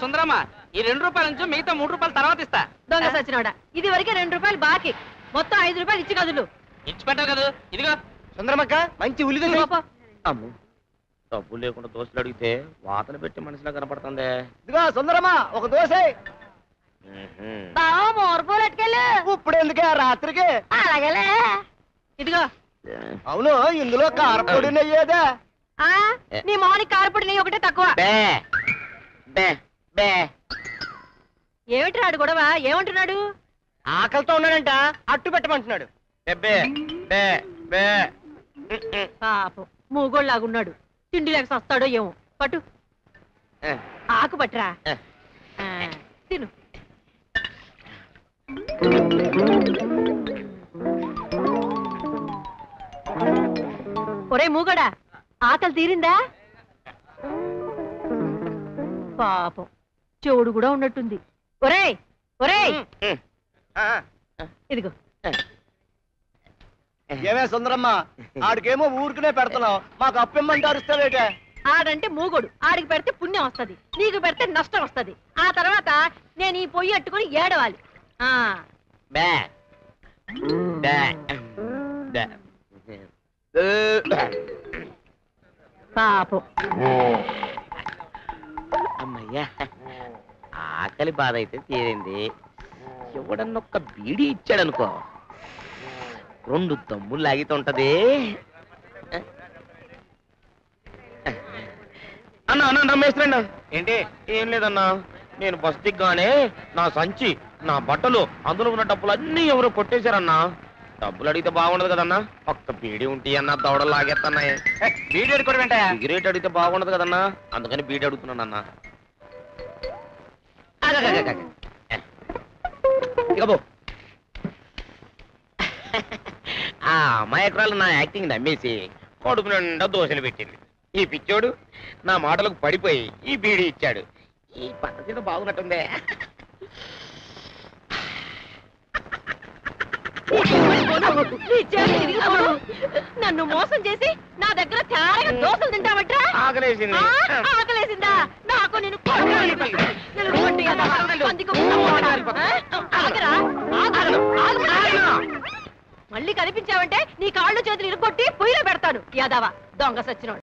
సుందరమ్మ ఈ రెండు రూపాయల నుంచి మిగతా మూడు రూపాయలు తర్వాత ఇస్తా. దొంగ సచ్చినోడా ఇది వరకే రెండు రూపాయలు బాకీ. మొత్తం ఐదు రూపాయలు ఇచ్చి కదులు. ఇచ్చి పెట్టావు కదా. ఇదిగో. సుందరమక్క మంచి ఉల్లి పో, పో. అమ్ము. డబ్బు లేకుండా దోస్తులు అడిగితే వాతన పెట్టి మనిషిలా కనపడుతుంది. ఇదిగో సుందరమ్మ ఒక దోశ ఇప్పుడు ఎందుకే రాత్రికి? అలాగేలే. ఇదిగో. అవును ఇందులో కారపొడి నెయ్యేదా. ఆ? నీ మోనికి కారపొడి నెయ్యి ఒకటే తక్కువ. బే. బే బే ఏమిటి రాడు గొడవ? ఏమంటున్నాడు? ఆకలితో ఉన్నాడంట. అట్టు పెట్టమంటున్నాడు. బే బే బే. పాపం. మూగోళ్ళలాగున్నాడు తిండి లేక సస్తాడో ఏమో. పట్టు. ఆకు పట్టురా. ఏ. ఆ, తిను. ఒరే మూగడా ఆకలి తీరిందా? పాపం. చెవుడు కూడా ఉన్నట్టుంది. ఒరేయ్ ఒరేయ్. ఇదిగో. ఏమే సుందరమ్మ? ఆడికేమో ఊరికనే పెడుతున్నావు. మాకు అప్పిమ్మంటే అరుస్తావేటే ఆడంటే మూగోడు. ఆడికి పెడితే పుణ్యం వస్తది. నీకు పెడితే నష్టం వస్తది. ఆ తర్వాత నేను ఈ పొయ్యి అట్టుకొని ఏడవాలి. పాపం. అమ్మయ్యా. ఆకలి బాధ అయితే తీరింది. ఎవడన్నొక్క బీడీ ఇచ్చాడనుకో. రెండు దమ్ములు లాగితుంటది. అన్నా అన్న రమేశ్వరన్న ఏంటి? ఏం లేదన్నా. నేను బస్ దిగ్గానే నా సంచి నా బట్టలు అందులో ఉన్న డబ్బులు అన్నీ ఎవరో కొట్టేశారన్నా. డబ్బులు అడిగితే బాగుండదు కదన్నా. ఒక్క బీడీ ఉంటే అన్న దవడలు లాగేస్తున్నాయి కూడా వెంట సిగరెట్ అడిగితే బాగుండదు కదన్నా. అందుకని బీడి అడుగుతున్నాను అన్న ఇక పో. ఆ అమాయకురాలు నా యాక్టింగ్ నమ్మేసి కొడుకు నిండా దోశలు పెట్టింది. ఈ పిచ్చోడు నా మాటలకు పడిపోయి ఈ బీడి ఇచ్చాడు. ఈ పద్ధతి బాగున్నట్టుందే. నన్ను మోసం చేసి నా దగ్గర తేరగా దోశలు తింటావట్రా? ఆకలేసింది. ఆకలేసిందా? నాకు నేను మళ్ళీ కనిపించావంటే నీ కాళ్ళు చేతులు ఇరుగొట్టి పొయ్యిలో పెడతాను యాదవ దొంగ సచ్చినోడు.